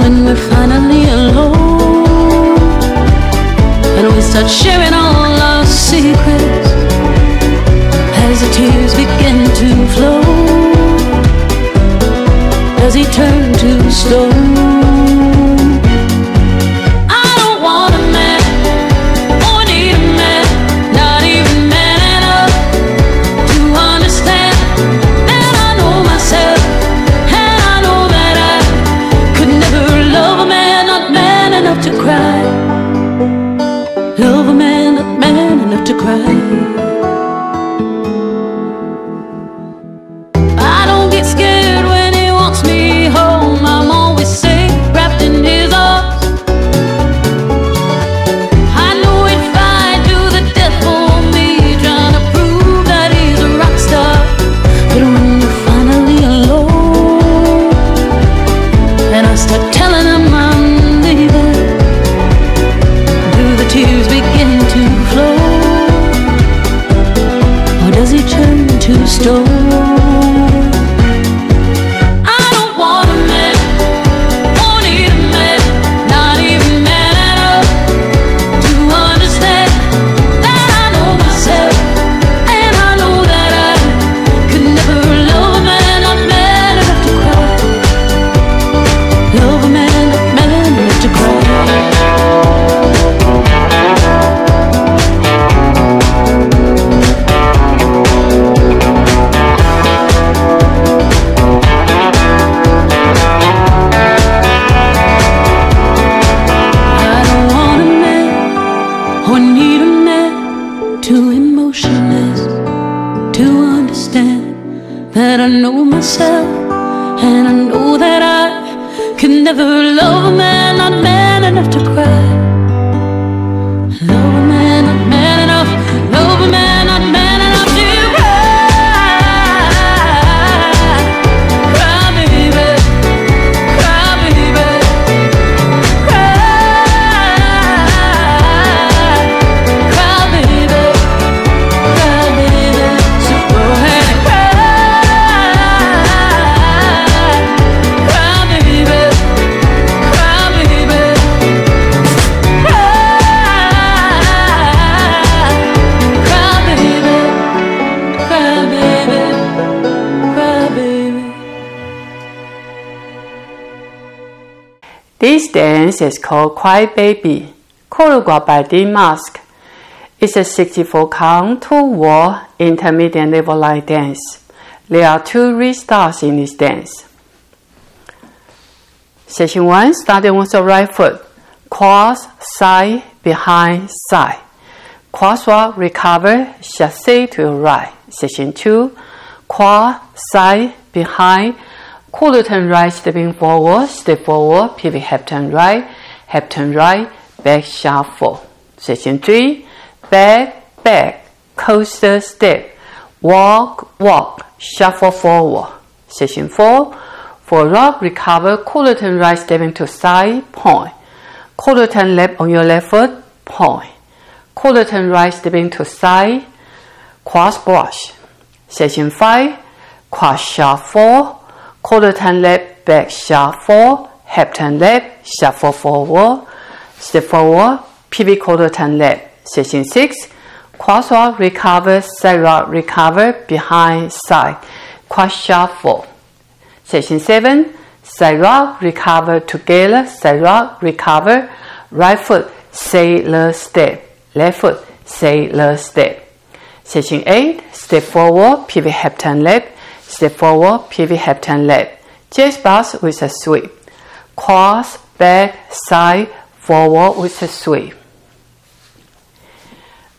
when we're finally alone. And we start sharing all our secrets as the tears begin to flow. As he turned to stone. To too emotionless to understand that I know myself and I know that I can never love a man, not man enough to cry. This dance is called Cry Baby, choreographed by Dee Musk. It's a 64 count, two wall, intermediate level line dance. There are two restarts in this dance. Section 1, starting with the right foot. Cross, side, behind, side. Cross walk, recover, chasse to your right. Section 2, cross, side, behind, quarter turn right, stepping forward, step forward, pivot half turn right, half turn right, back shuffle. Section 3, back, back, coaster step, walk, walk, shuffle forward. Section 4, for rock, recover, quarter turn right, stepping to side, point. Quarter turn left on your left foot, point. Quarter turn right, stepping to side, cross brush. Section 5, cross shuffle, quarter turn left, back shuffle, half turn left, shuffle forward, step forward, pivot quarter turn left. Section 6, cross walk, recover, side rock, recover, behind, side, cross shuffle. Section 7, side rock, recover together, side rock, recover, right foot, sailor step, left foot, sailor step. Section 8, step forward, pivot half turn left, step forward, pivot half turn left. Jazz box with a sweep. Cross, back, side, forward with a sweep.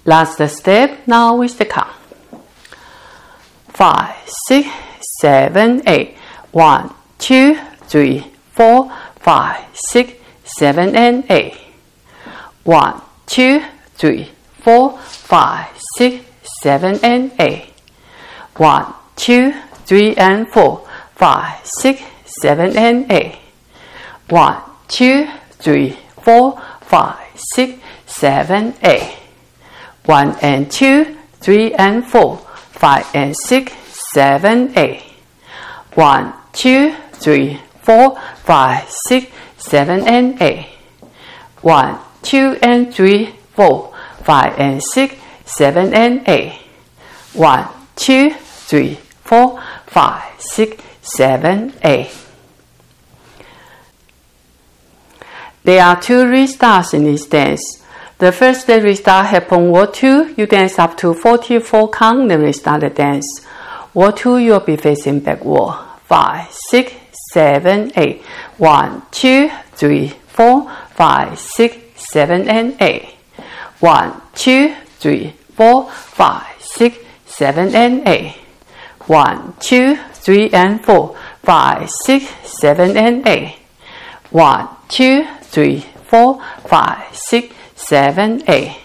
Last step, now with the count. Five, six, seven, eight. One, two, three, four, five, six, seven, and eight. One, two, three, four, five, six, seven, and eight. One, two, three, and four, five, six, seven, and eight. One, two, three, four, five, six, seven, eight. One and two, three and four, five and six, seven, eight. One, two, three, four, five, six, seven, and eight. One, two, and three, four, five and six, seven and eight. One, two, three, four, five, six, seven, eight. There are two restarts in this dance. The first restart happen wall 2, you dance up to 44 count, then restart the dance. Wall 2, you'll be facing back wall. 5, 6, 7, 8. 1, 2, 3, 4, 5, 6, 7, and 8. 1, 2, 3, 4, 5, 6, 7, and 8. 1, 2, 3, and 4, 5, 6, 7, and 8. 1, 2, 3, 4, 5, 6, 7, 8.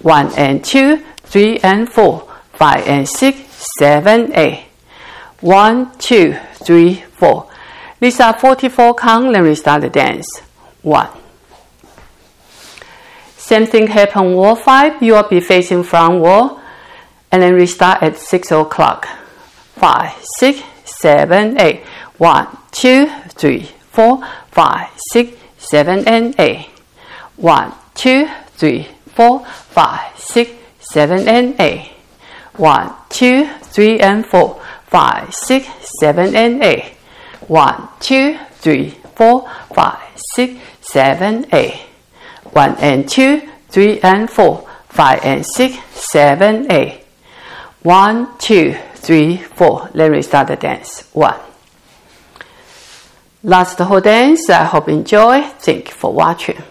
1 and 2, 3 and 4, 5 and 6, 7, 8. 1, 2, 3, 4. These are 44 count, then we start the dance. 1. Same thing happen wall 5, you will be facing front wall, and then restart at 6 o'clock. 5, 6, 7, 8. 1, 2, 3, 4, 5, 6, 7, and 8. 1, 2, 3, 4, 5, 6, 7, and 8. 1, 2, 3, and 4, 5, 6, 7, and 8. 1, 2, 3, 4, 5, 6, 7, 8. 1 and 2, 3 and 4, 5 and 6, 7, 8. 1, 2, 3, 4. Let me start the dance. 1. Last whole dance. I hope you enjoy. Thank you for watching.